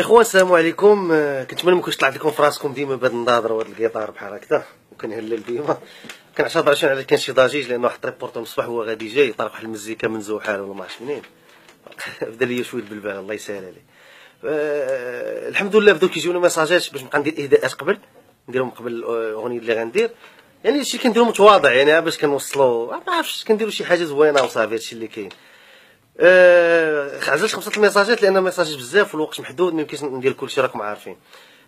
اخوان السلام عليكم. آه، كنتمنى ما كنتش طلعت لكم في راسكم ديما بهاد النظرة وهاد الكيطار بحال هكذا. وكنهلل ديما. كنعتذر عشان على كان شي ضجيج لأن واحد ريبورتر من الصباح هو غادي جاي طرق واحد المزيكا من زوحال ولا ما عرفتش منين. بدا ليا شوية بالبال الله يسهل عليه. أه الحمد لله بداو كيجيونا ميساجات باش نبقى ندير إهداءات قبل. نديرهم قبل الأغنية اللي غندير. يعني هادشي كنديرو متواضع يعني باش كنوصلوا. ما عرفتش كنديرو شي حاجة زوينة وصافي هادشي اللي كاين. آه عزلت خمسة الميساجات لأن ميساجات بزاف والوقت محدود ما يمكنش ندير كلشي راكم عارفين.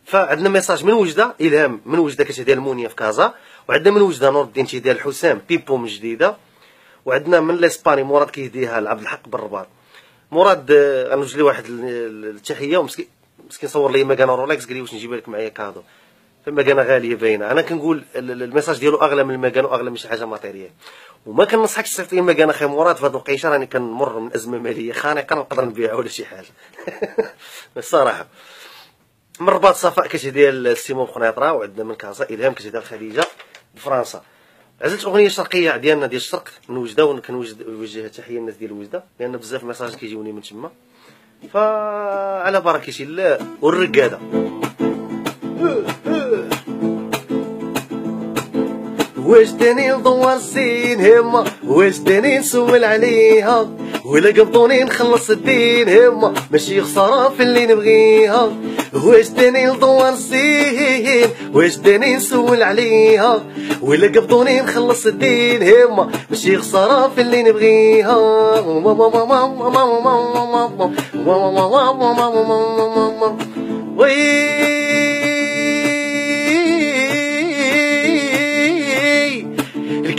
فعندنا message من وجدة إلهام من وجدة كتهدي لمونيا في كازا وعندنا من وجدة نور الدين تيهديها لحسام بيبو من جديدة وعندنا من لاسباني مراد كيهديها لعبد الحق بالرباط. مراد آه، غنوجد لي واحد التحية ومسكين مسكين صور لي مكانه رولكس قال لي واش نجيب لك معايا cadeau. فالمكانه غاليه باينه أنا كنقول ال message ديالو أغلى من المكانه وأغلى من شي حاجة matériel. وما كنصحكش تصيفط لي مكان أخي مراد في هذه الوقيته راني كنمر من أزمة مالية خانقه نقدر نبيعها ولا شي حاجة. الصراحه من رباط صفاء كتهدي سيمون خنيطرة وعندنا من كازا إلهام كتهدي خديجة بفرنسا عزلت أغنية شرقية ديالنا ديال الشرق من وجده ونوجه تحية الناس ديال وجده لأن بزاف ميساج كيجيوني من تما. فعلى بركة الله والرقادة. واش تاني ندور الزين هما واش تاني نسول عليها؟ ولا قبضوني نخلص الدين هما ماشي خسارة في اللي نبغيها. واش تاني ندور الزين واش تاني نسول عليها؟ ولا قبضوني نخلص الدين هما ماشي خسارة في اللي نبغيها. وي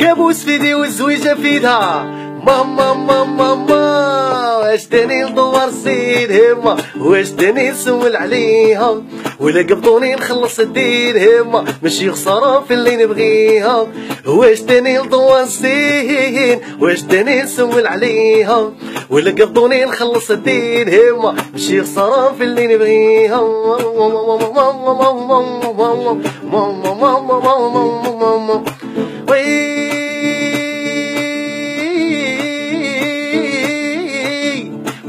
الكابوس في دي والزويجة في ايدها ماما ماما ماما واش تاني ندور زين هما واش تاني نسول عليها ولا قبضوني نخلص الدين هما ماشي خسارة في اللي نبغيها واش تاني ندور زين واش تاني نسول عليها ولا قبضوني نخلص الدين هما ماشي خسارة في اللي نبغيها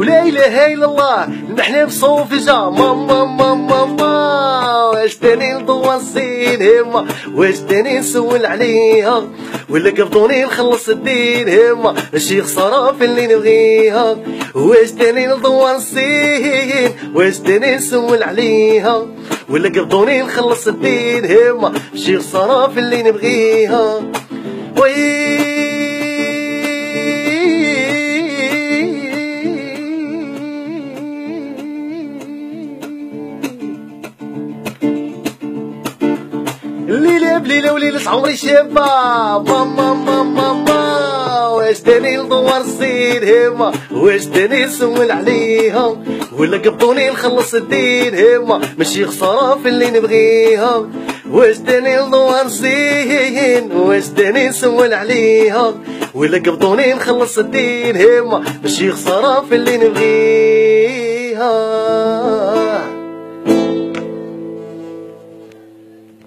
ولا إله إلا الله. المحلى بصوفجة ماما ماما ماما واش تاني ندور الزين هما؟ واش تاني نسول عليها؟ ولا قبضوني نخلص الدين هما؟ ماشي خسارة في اللي نبغيها. واش تاني ندور الزين؟ واش تاني نسول عليها؟ ولا قبضوني نخلص الدين هما؟ ماشي خسارة في اللي نبغيها. وي الليلة بليلة وليلة عمري شابة ماما ماما ماما واش تاني ندور الزين هما واش تاني نسول عليها ولا قبضوني نخلص الدين هما ماشي خسارة في اللي نبغيها واش تاني ندور الزين؟ واش تاني نسول عليها ولا قبضوني نخلص الدين هما ماشي خسارة في اللي نبغيها